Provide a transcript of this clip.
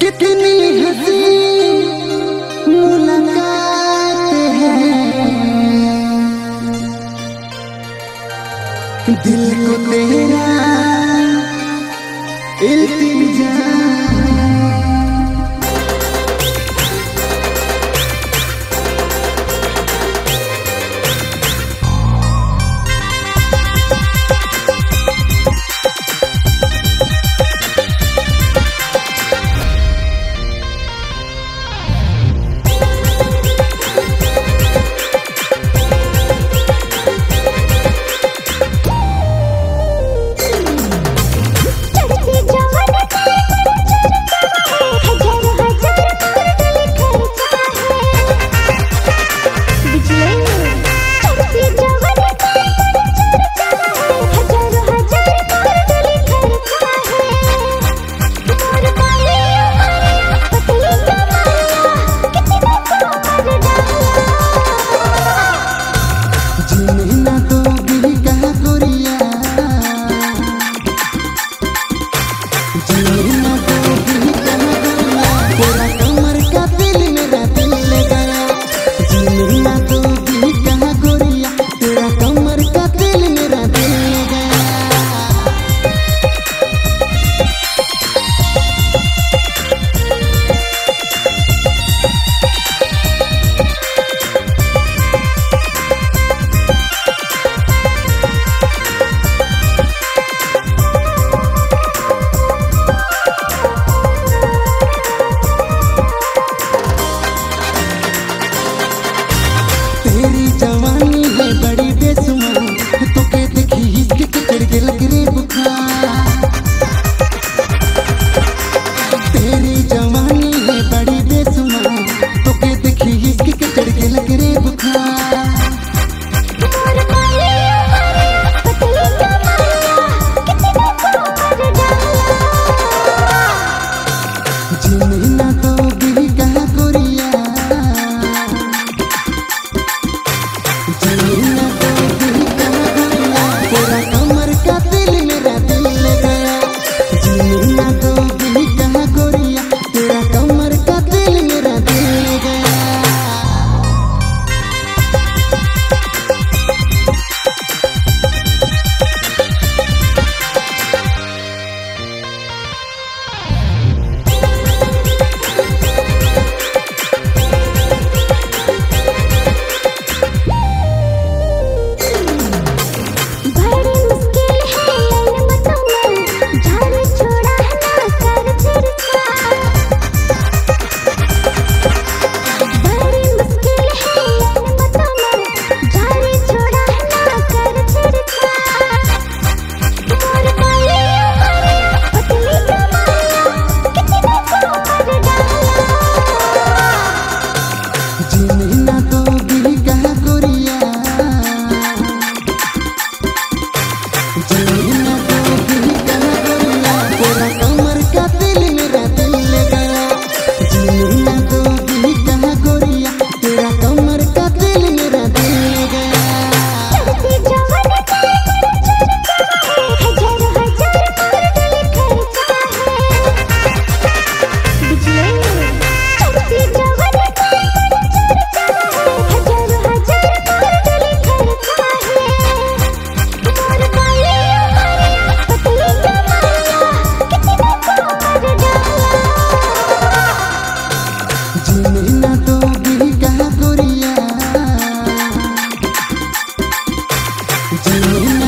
कितनी हसी मुलाकात है। दिल को तेरा इल्तिजा। 我们。में बड़ी Do?